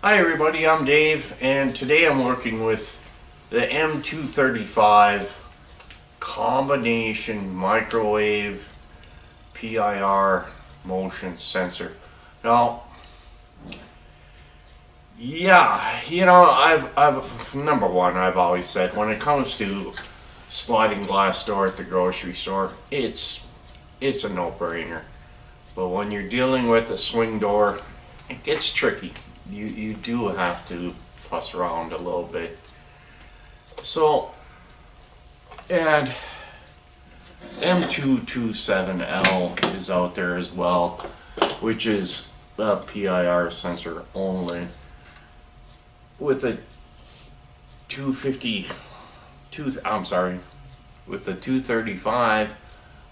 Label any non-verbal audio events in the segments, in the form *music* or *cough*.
Hi everybody, I'm Dave and today I'm working with the M235 combination microwave PIR motion sensor. Now, yeah, you know, I've, I've, number one, I've always said when it comes to sliding glass door at the grocery store, it's, it's a no-brainer. But when you're dealing with a swing door, it gets tricky you, you do have to fuss around a little bit. So, and M227L is out there as well, which is a PIR sensor only with a 250, two, I'm sorry, with the 235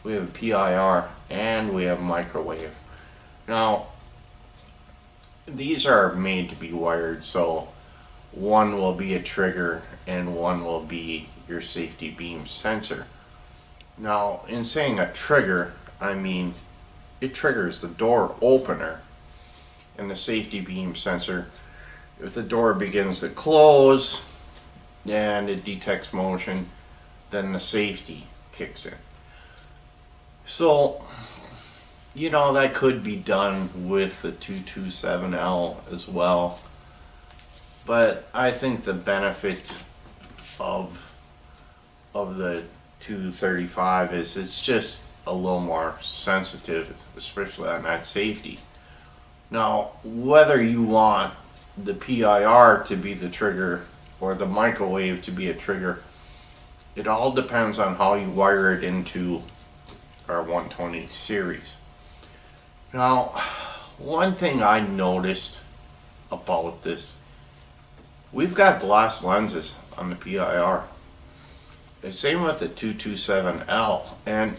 we have a PIR and we have microwave. Now, these are made to be wired so one will be a trigger and one will be your safety beam sensor. Now in saying a trigger I mean it triggers the door opener and the safety beam sensor if the door begins to close and it detects motion then the safety kicks in. So you know, that could be done with the 227L as well. But I think the benefit of of the 235 is it's just a little more sensitive, especially on that safety. Now, whether you want the PIR to be the trigger or the microwave to be a trigger, it all depends on how you wire it into our 120 series. Now, one thing I noticed about this, we've got glass lenses on the PIR. The same with the 227L, and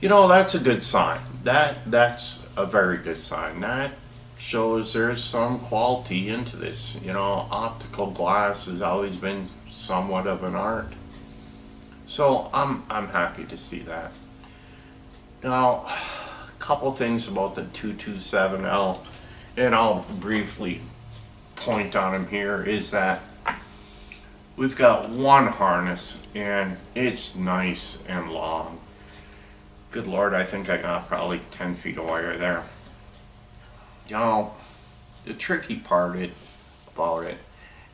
you know that's a good sign. That that's a very good sign. That shows there's some quality into this. You know, optical glass has always been somewhat of an art. So I'm I'm happy to see that. Now couple things about the 227L, and I'll briefly point on them here, is that we've got one harness, and it's nice and long. Good lord, I think I got probably 10 feet of wire there. You know, the tricky part it, about it,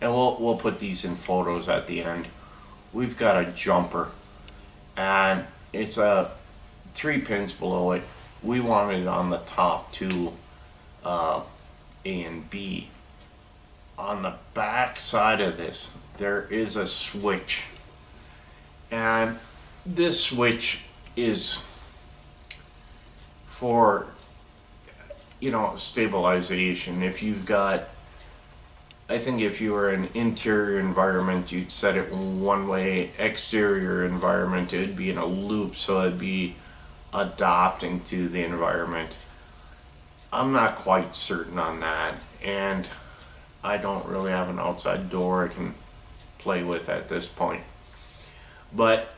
and we'll, we'll put these in photos at the end, we've got a jumper, and it's a three pins below it, we wanted on the top two uh, A and B. On the back side of this, there is a switch. And this switch is for, you know, stabilization. If you've got, I think if you were an interior environment, you'd set it one way. Exterior environment, it would be in a loop, so it'd be adapting to the environment. I'm not quite certain on that, and I don't really have an outside door I can play with at this point. But,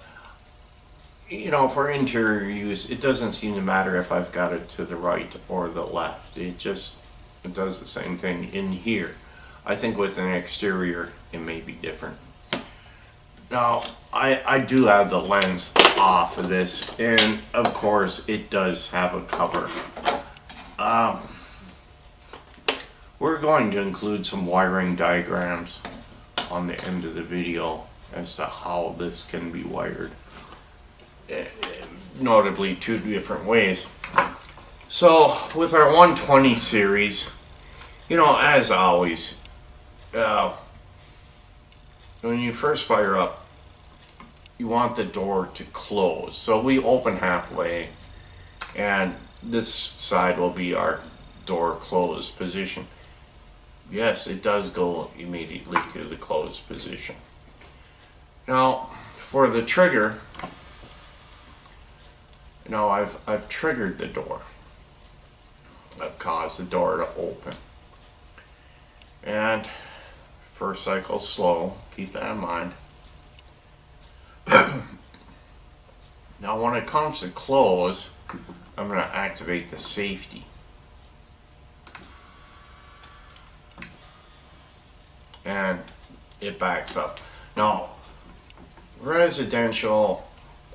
you know, for interior use, it doesn't seem to matter if I've got it to the right or the left. It just it does the same thing in here. I think with an exterior, it may be different. Now, I, I do have the lens off of this, and of course it does have a cover. Um, we're going to include some wiring diagrams on the end of the video as to how this can be wired. Eh, notably two different ways. So with our 120 series, you know, as always, uh, when you first fire up you want the door to close. So we open halfway and this side will be our door closed position. Yes, it does go immediately to the closed position. Now, for the trigger, now I've, I've triggered the door. I've caused the door to open. And first cycle slow, keep that in mind. *coughs* now when it comes to close, I'm going to activate the safety. and it backs up. Now, residential,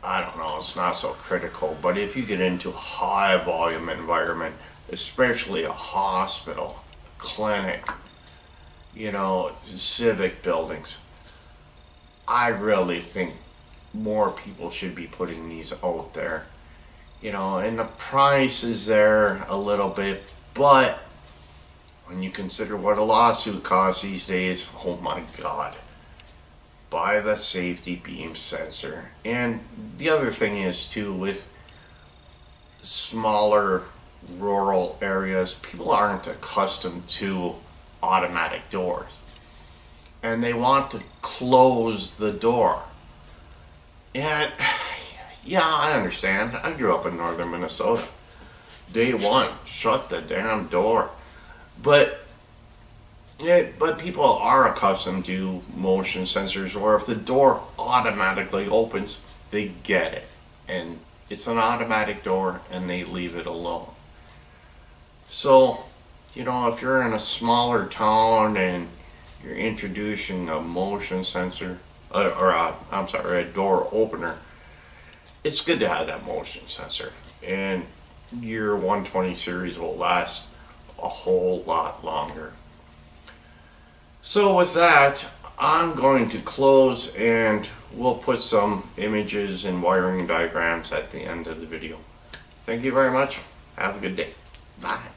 I don't know, it's not so critical, but if you get into high volume environment, especially a hospital, clinic, you know, civic buildings, I really think more people should be putting these out there. You know, and the price is there a little bit, but when you consider what a lawsuit costs these days, oh my god. Buy the safety beam sensor. And the other thing is too with smaller rural areas, people aren't accustomed to automatic doors. And they want to close the door. And *sighs* yeah, I understand. I grew up in northern Minnesota. Day one, shut the damn door. But yeah, but people are accustomed to motion sensors, or if the door automatically opens, they get it. And it's an automatic door and they leave it alone. So, you know, if you're in a smaller town and you're introducing a motion sensor, uh, or a, I'm sorry, a door opener, it's good to have that motion sensor. And your 120 series will last a whole lot longer. So with that, I'm going to close and we'll put some images and wiring diagrams at the end of the video. Thank you very much. Have a good day. Bye.